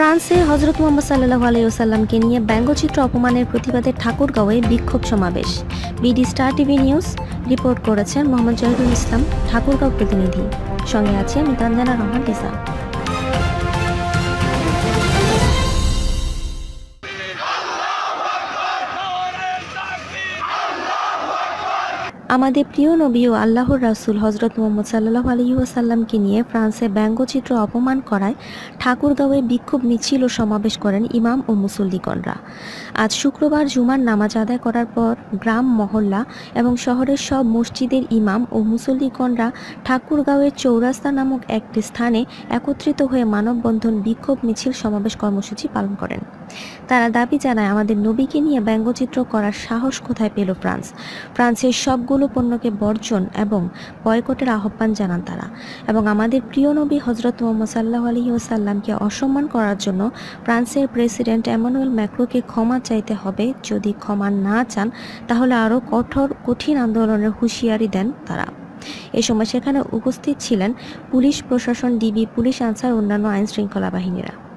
ফ্রান্সে হজরত মোহাম্মদ সাল্লাহ আলাইসাল্লামকে নিয়ে ব্যঙ্গচিত্র অপমানের প্রতিবাদে ঠাকুরগাঁওয়ে বিক্ষোভ সমাবেশ। BD Star TV news report করেছেন মোহাম্মদ জহিরুল ইসলাম, ঠাকুরগাঁও প্রতিনিধি। সঙ্গে আছে আমি রহমান টিসা আমাদের প্রিয় নবী ও আল্লাহর রাসুল হজরত মোহাম্মদ সাল্লাহ আলহিউসাল্লামকে নিয়ে ফ্রান্সে ব্যঙ্গচিত্র অপমান করায় ঠাকুরগাঁওয়ে বিক্ষোভ মিছিল ও সমাবেশ করেন ইমাম ও মুসল্লিগণরা। আজ শুক্রবার জুমার নামাজ আদায় করার পর গ্রাম, মহল্লা এবং শহরের সব মসজিদের ইমাম ও মুসল্লিগণরা ঠাকুরগাঁওয়ের চৌরাস্তা নামক একটি স্থানে একত্রিত হয়ে মানববন্ধন বিক্ষোভ মিছিল সমাবেশ কর্মসূচি পালন করেন। তারা দাবি জানায়, আমাদের নবীকে নিয়ে ব্যঙ্গচিত্র করার সাহস কোথায় পেল ফ্রান্স? ফ্রান্সের সবগুলো পণ্যকে বর্জন এবং বয়কটের আহ্বান জানান তারা এবং আমাদের প্রিয় নবী হজরত মোহাম্মদ সাল্লাহ আলহি ওসাল্লামকে অসম্মান করার জন্য ফ্রান্সের প্রেসিডেন্ট এমানুয়েল ম্যাক্রোকে ক্ষমা চাইতে হবে। যদি ক্ষমা না চান, তাহলে আরও কঠোর, কঠিন আন্দোলনের হুঁশিয়ারি দেন তারা। এ সময় সেখানে উপস্থিত ছিলেন পুলিশ প্রশাসন, ডিবি পুলিশ, আনসার, অন্যান্য আইন শৃঙ্খলা বাহিনীরা।